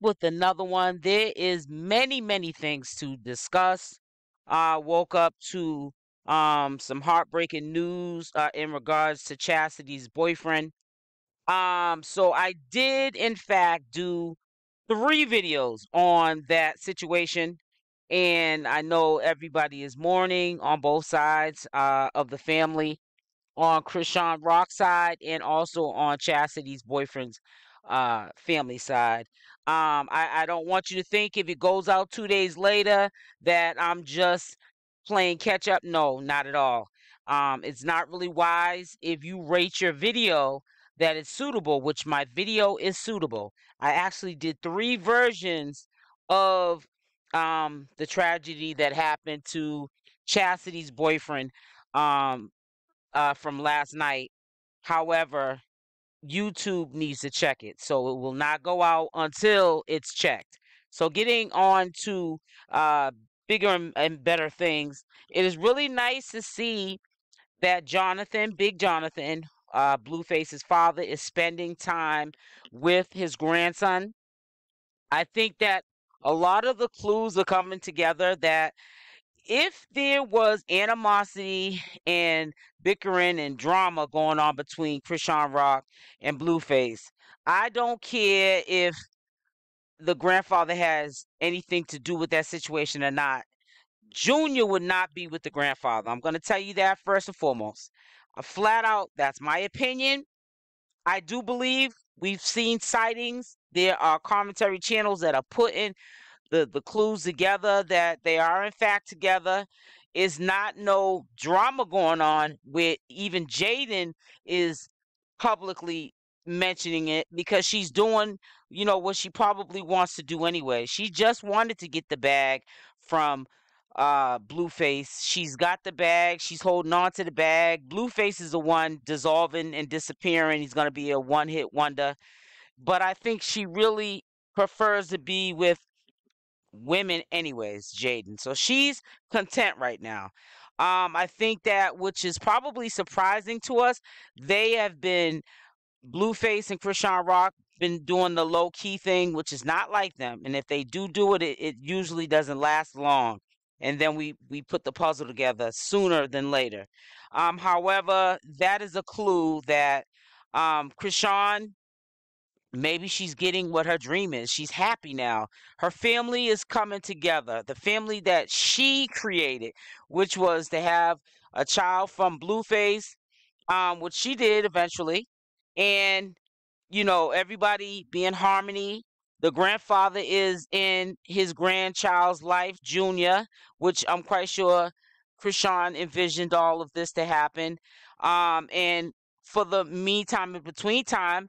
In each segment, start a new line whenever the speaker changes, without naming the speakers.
with another one. There is many, many things to discuss. I woke up to um, some heartbreaking news uh, in regards to Chastity's boyfriend. Um, so I did, in fact, do three videos on that situation. And I know everybody is mourning on both sides uh, of the family on Chrisean Rock's side and also on Chastity's boyfriend's uh, family side. Um, I, I don't want you to think if it goes out two days later that I'm just playing catch up. No, not at all. Um, it's not really wise if you rate your video that it's suitable, which my video is suitable. I actually did three versions of um, the tragedy that happened to Chastity's boyfriend um, uh, from last night. However, YouTube needs to check it. So it will not go out until it's checked. So getting on to uh, bigger and, and better things, it is really nice to see that Jonathan, Big Jonathan, uh, Blueface's father, is spending time with his grandson. I think that a lot of the clues are coming together that if there was animosity and bickering and drama going on between Chrisean Rock and Blueface, I don't care if the grandfather has anything to do with that situation or not. Junior would not be with the grandfather. I'm going to tell you that first and foremost. Uh, flat out, that's my opinion. I do believe we've seen sightings. There are commentary channels that are putting the the clues together that they are in fact together. Is not no drama going on where even Jaidyn is publicly mentioning it because she's doing you know what she probably wants to do anyway. She just wanted to get the bag from uh blueface. She's got the bag. She's holding on to the bag. Blueface is the one dissolving and disappearing. He's going to be a one hit wonder. But i think she really prefers to be with women anyways, Jaidyn. So she's content right now. Um, I think that which is probably surprising to us, they have been Blueface and Chrisean Rock been doing the low key thing, which is not like them. And if they do do it, it, it usually doesn't last long. And then we we put the puzzle together sooner than later. Um, however, that is a clue that um, Chrisean Maybe she's getting what her dream is. She's happy now. Her family is coming together. The family that she created, which was to have a child from Blueface, um, which she did eventually. And, you know, everybody be in harmony. The grandfather is in his grandchild's life, Junior, which I'm quite sure Chrisean envisioned all of this to happen. Um, and for the meantime, in between time,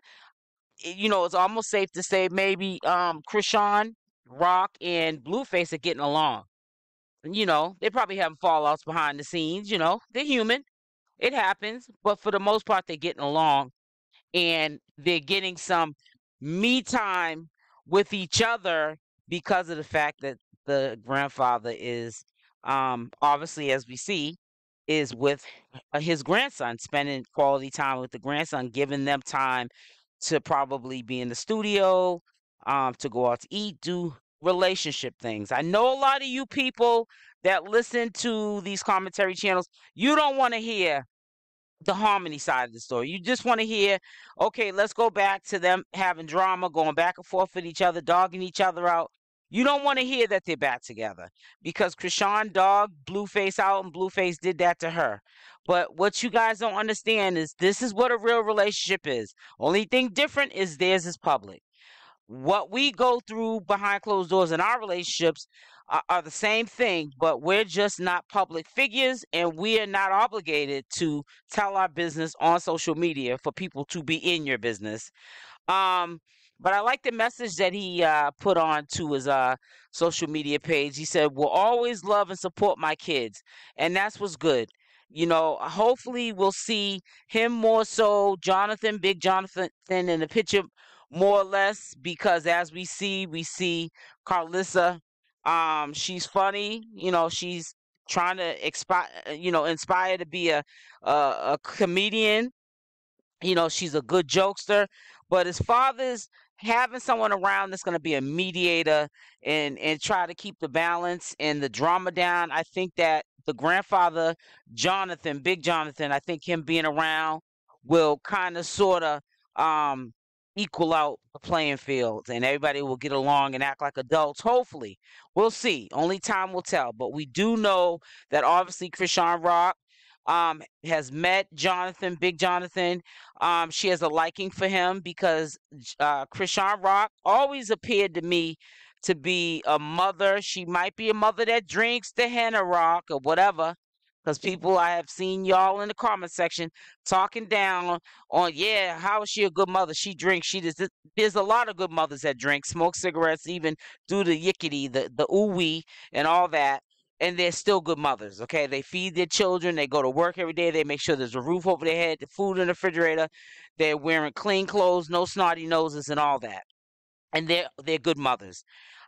you know, it's almost safe to say maybe um Chrisean, Rock, and Blueface are getting along. You know, they probably having fallouts behind the scenes. You know, they're human. It happens, but for the most part, they're getting along, and they're getting some me time with each other because of the fact that the grandfather is, um, obviously, as we see, is with uh, his grandson, spending quality time with the grandson, giving them time to probably be in the studio, um, to go out to eat, do relationship things. I know a lot of you people that listen to these commentary channels, you don't want to hear the harmony side of the story. You just want to hear, okay, let's go back to them having drama, going back and forth with each other, dogging each other out. You don't want to hear that they're back together because Chrisean dogged Blueface out and Blueface did that to her. But what you guys don't understand is this is what a real relationship is. Only thing different is theirs is public. What we go through behind closed doors in our relationships are, are the same thing, but we're just not public figures and we are not obligated to tell our business on social media for people to be in your business. Um, but I like the message that he uh, put on to his uh, social media page. He said, "Will always love and support my kids," and that's what's good. You know, hopefully we'll see him more so, Jonathan, Big Jonathan, in the picture more or less, because as we see, we see Karlissa. Um, she's funny. You know, she's trying to inspire, you know, inspire to be a, a a comedian. You know, she's a good jokester. But his father's having someone around that's going to be a mediator and and try to keep the balance and the drama down. I think that the grandfather Jonathan, Big Jonathan, I think him being around will kind of sort of um equal out the playing field and everybody will get along and act like adults. Hopefully, we'll see. Only time will tell. But we do know that obviously Chrisean Rock um, has met Jonathan, Big Jonathan. Um, she has a liking for him because uh, Chrisean Rock always appeared to me to be a mother. She might be a mother that drinks the henna rock or whatever. Because people, I have seen y'all in the comment section talking down on, yeah, how is she a good mother? She drinks. She does. There's a lot of good mothers that drink, smoke cigarettes, even do the yickety, the the ooey, and all that and they're still good mothers. Okay, they feed their children. They go to work every day. They make sure there's a roof over their head, food in the refrigerator. They're wearing clean clothes, no snotty noses, and all that. And they're they're good mothers.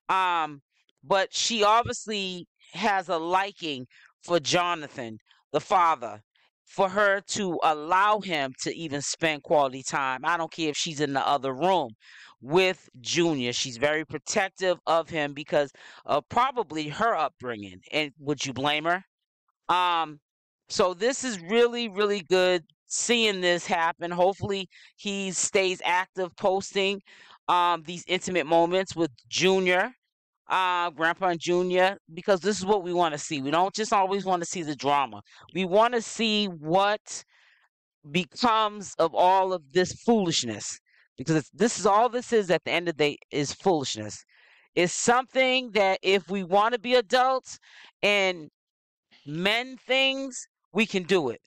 Um, but she obviously has a liking for Jonathan, the father, for her to allow him to even spend quality time. I don't care if she's in the other room with Junior. She's very protective of him because of probably her upbringing. And would you blame her? Um, so this is really, really good seeing this happen. Hopefully he stays active posting um these intimate moments with Junior, uh, Grandpa and Junior, because this is what we want to see. We don't just always want to see the drama. We want to see what becomes of all of this foolishness because this is all this is at the end of the day is foolishness. It's something that if we want to be adults and mend things, we can do it.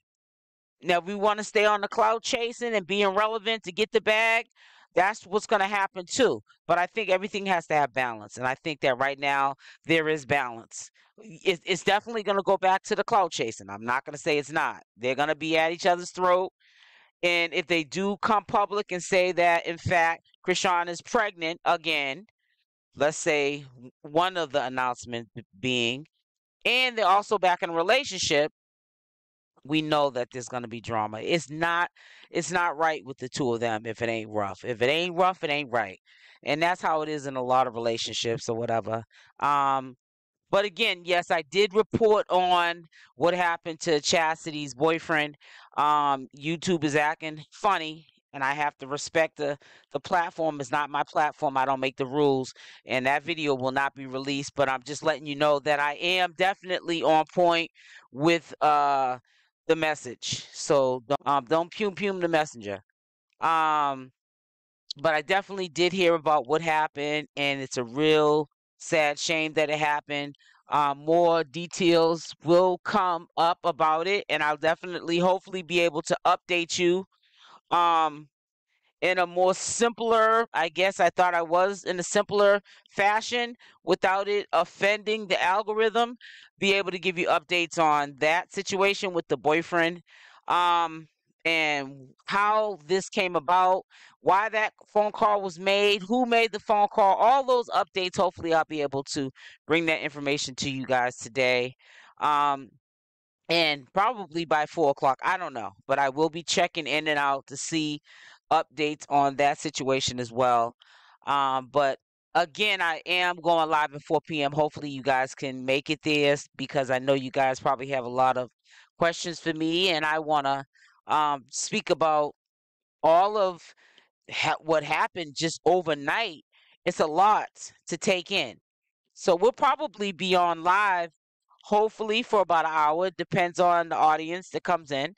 Now, if we want to stay on the cloud chasing and being relevant to get the bag, that's what's going to happen too. But I think everything has to have balance. And I think that right now there is balance. It's definitely going to go back to the cloud chasing. I'm not going to say it's not. They're going to be at each other's throat. And if they do come public and say that, in fact, Chrisean is pregnant again, let's say one of the announcements being, and they're also back in a relationship, we know that there's going to be drama. It's not it's not right with the two of them if it ain't rough. If it ain't rough, it ain't right. And that's how it is in a lot of relationships or whatever. Um but again, yes, I did report on what happened to Chastity's boyfriend. Um, YouTube is acting funny, and I have to respect the the platform. is not my platform. I don't make the rules, and that video will not be released. But I'm just letting you know that I am definitely on point with uh the message. So don't, um, don't pume pume the messenger. Um, but I definitely did hear about what happened, and it's a real sad shame that it happened. Um, more details will come up about it, and I'll definitely, hopefully, be able to update you um, in a more simpler, I guess I thought I was in a simpler fashion without it offending the algorithm, be able to give you updates on that situation with the boyfriend. Um, and how this came about, why that phone call was made, who made the phone call, all those updates. Hopefully, I'll be able to bring that information to you guys today. Um, and probably by four o'clock, I don't know, but I will be checking in and out to see updates on that situation as well. Um, but again, I am going live at 4 p.m. Hopefully, you guys can make it there because I know you guys probably have a lot of questions for me, and I want to um, speak about all of ha- what happened just overnight. It's a lot to take in. So we'll probably be on live, hopefully for about an hour. Depends on the audience that comes in.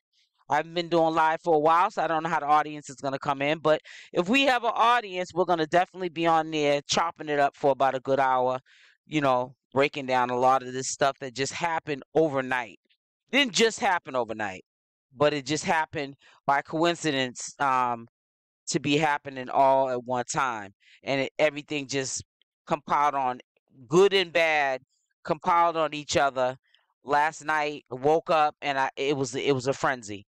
I've been doing live for a while, so I don't know how the audience is going to come in. But if we have an audience, we're going to definitely be on there chopping it up for about a good hour, you know, breaking down a lot of this stuff that just happened overnight. Didn't just happen overnight but it just happened by coincidence um, to be happening all at one time, and it, everything just compiled on good and bad, compiled on each other. Last night, woke up and I it was it was a frenzy.